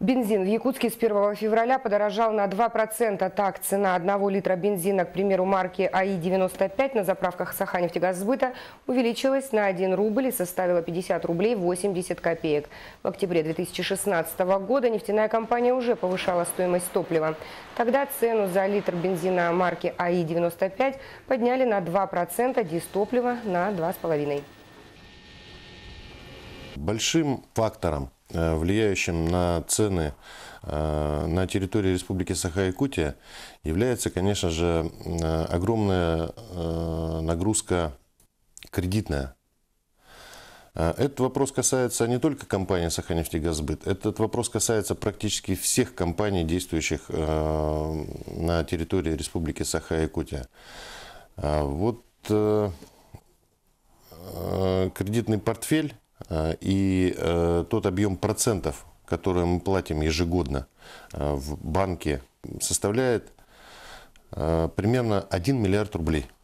Бензин в Якутске с 1 февраля подорожал на 2%. Так, цена одного литра бензина, к примеру, марки АИ-95 на заправках Саханефтегазсбыта увеличилась на 1 рубль и составила 50 рублей 80 копеек. В октябре 2016 года нефтяная компания уже повышала стоимость топлива. Тогда цену за литр бензина марки АИ-95 подняли на 2%, дистоплива на 2,5%. Большим фактором, влияющим на цены э, на территории Республики Саха-Якутия, является, конечно же, э, огромная нагрузка кредитная. Этот вопрос касается не только компании «Саханефтегазбыт», этот вопрос касается практически всех компаний, действующих на территории Республики Саха-Якутия. Вот кредитный портфель Э, и э, тот объем процентов, который мы платим ежегодно э, в банке, составляет примерно 1 миллиард рублей –